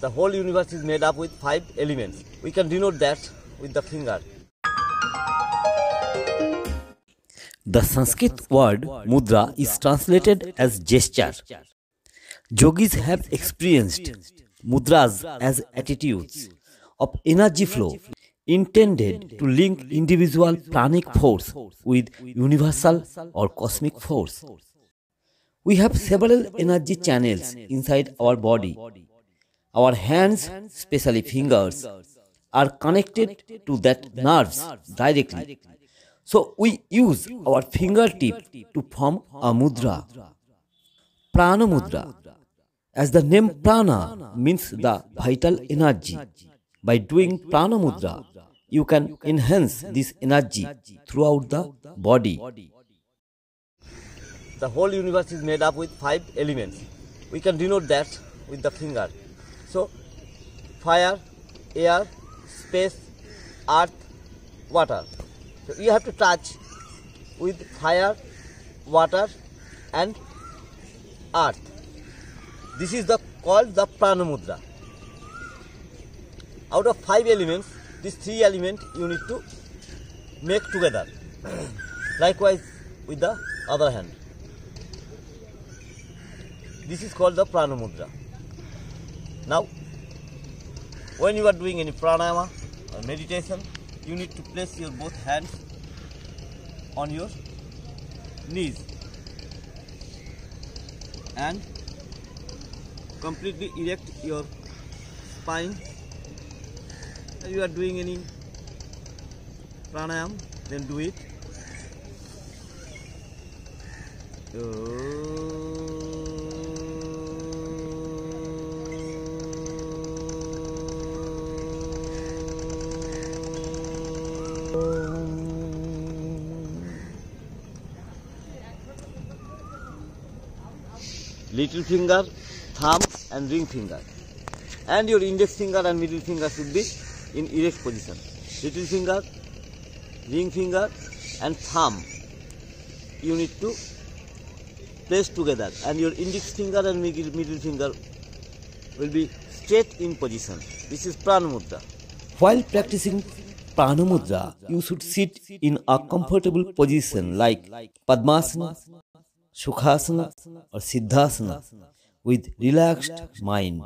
The whole universe is made up with five elements. We can denote that with the finger. The Sanskrit word mudra is translated as gesture. Yogis have experienced mudras as attitudes of energy flow intended to link individual pranic force with universal or cosmic force. We have several energy channels inside our body. Our hands, especially fingers, are connected to that nerves directly. So we use our fingertip to form a mudra. Prana mudra. As the name prana means the vital energy. By doing prana mudra, you can enhance this energy throughout the body. The whole universe is made up with five elements. We can denote that with the finger. So, fire, air, space, earth, water. So you have to touch with fire, water, and earth. This is the called the prana mudra. Out of five elements, these three elements you need to make together. Likewise with the other hand. This is called the prana mudra. Now, when you are doing any pranayama or meditation, you need to place your both hands on your knees and completely erect your spine. If you are doing any pranayam, then do it. Little finger, thumb and ring finger. And your index finger and middle finger should be in erect position. Little finger, ring finger and thumb you need to place together and your index finger and middle, finger will be straight in position. This is prana mudra. While practicing prana mudra, you should sit in a comfortable position like Padmasana, Sukhasana, or Siddhasana with relaxed mind.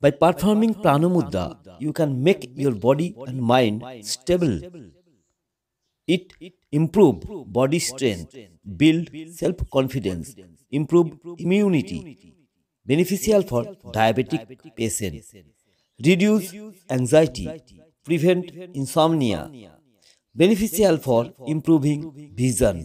By performing prana mudra, you can make your body and mind stable. It improve body strength, build self-confidence, improve immunity, beneficial for diabetic patients, reduce anxiety, prevent insomnia, beneficial for improving vision,